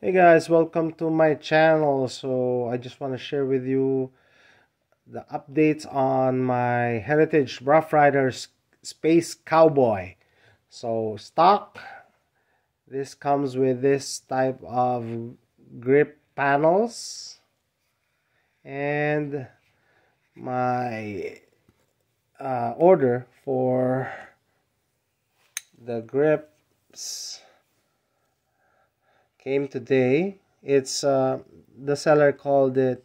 Hey guys, welcome to my channel. So I just want to share with you the updates on my Heritage Rough Riders Space Cowboy. So stock, this comes with this type of grip panels and my uh, order for the grips came today. It's uh, the seller called it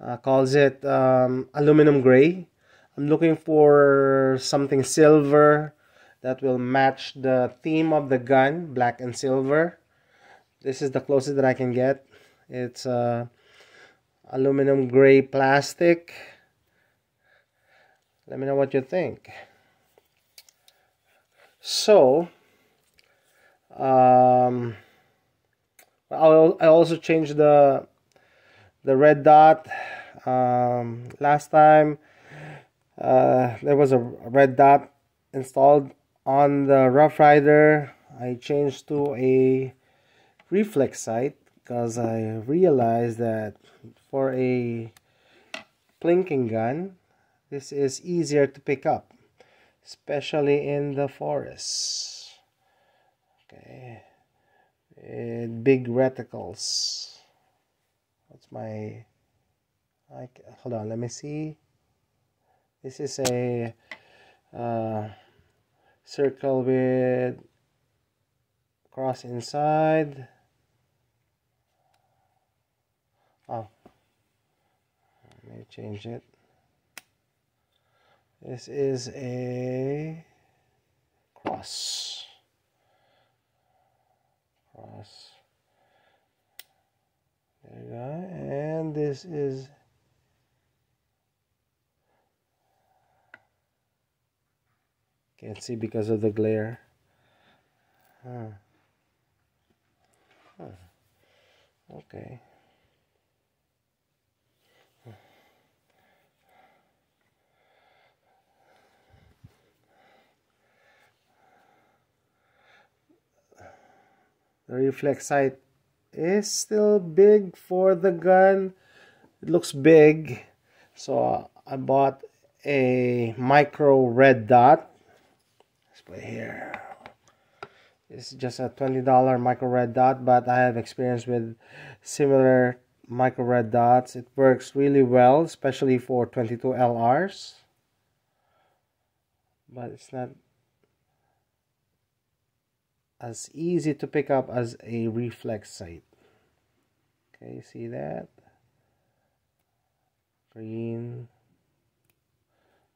uh, calls it um, aluminum gray. I'm looking for something silver that will match the theme of the gun, black and silver. This is the closest that I can get. It's uh, aluminum gray plastic. Let me know what you think. So, um, I also changed the the red dot. Um, last time uh, there was a red dot installed on the Rough Rider. I changed to a reflex sight because I realized that for a plinking gun, this is easier to pick up, especially in the forest. Okay and big reticles. What's my I, hold on let me see. This is a uh, circle with cross inside. Oh. Let me change it. This is a cross cross there you go and this is can't see because of the glare huh. Huh. okay the reflex sight is still big for the gun. It looks big. So I bought a micro red dot. Let's put here. It's just a $20 micro red dot but I have experience with similar micro red dots. It works really well especially for 22 LRs but it's not as easy to pick up as a reflex sight. Okay, see that? Green.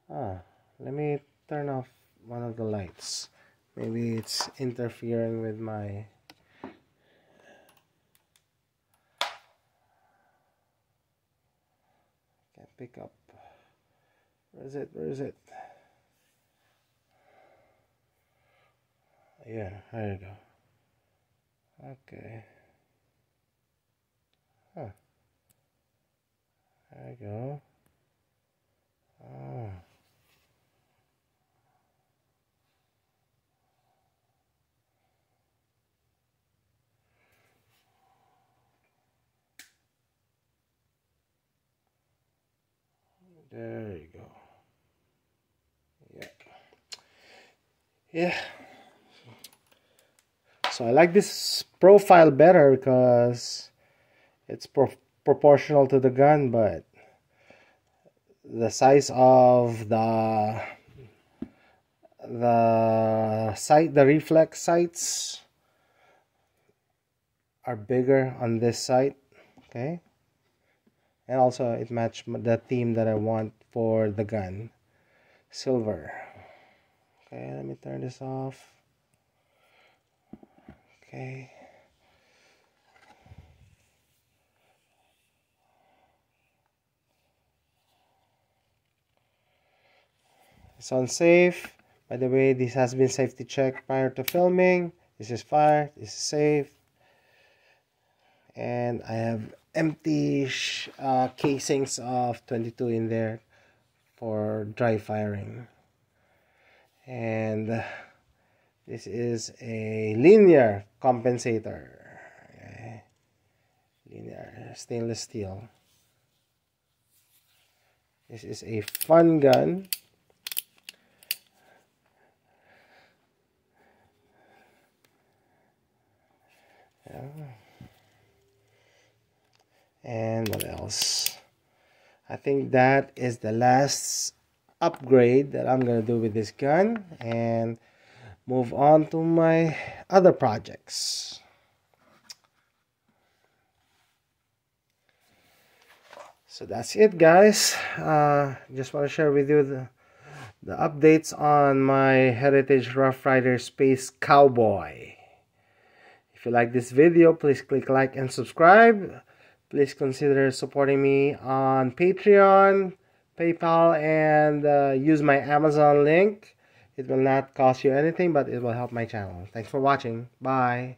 Ah, let me turn off one of the lights. Maybe it's interfering with my can't pick up. Where is it? Where is it? Yeah there you go okay huh there you go oh There you go. Yeah. Yeah. So I like this profile better because it's pro proportional to the gun, but the size of the the sight, the reflex sights are bigger on this side, okay? And also it matched the theme that I want for the gun, silver. Okay, let me turn this off. Okay. It's unsafe. By the way, this has been safety checked prior to filming. This is fire. This is safe. And I have empty uh, casings of 22 in there for dry firing. And... Uh, this is a linear compensator. Okay. stainless steel. This is a fun gun. And what else? I think that is the last upgrade that I'm going to do with this gun and move on to my other projects. So that's it guys. Uh, just want to share with you the, the updates on my Heritage Rough Rider Space Cowboy. If you like this video, please click like and subscribe. Please consider supporting me on Patreon, PayPal, and uh, use my Amazon link. It will not cost you anything, but it will help my channel. Thanks for watching. Bye.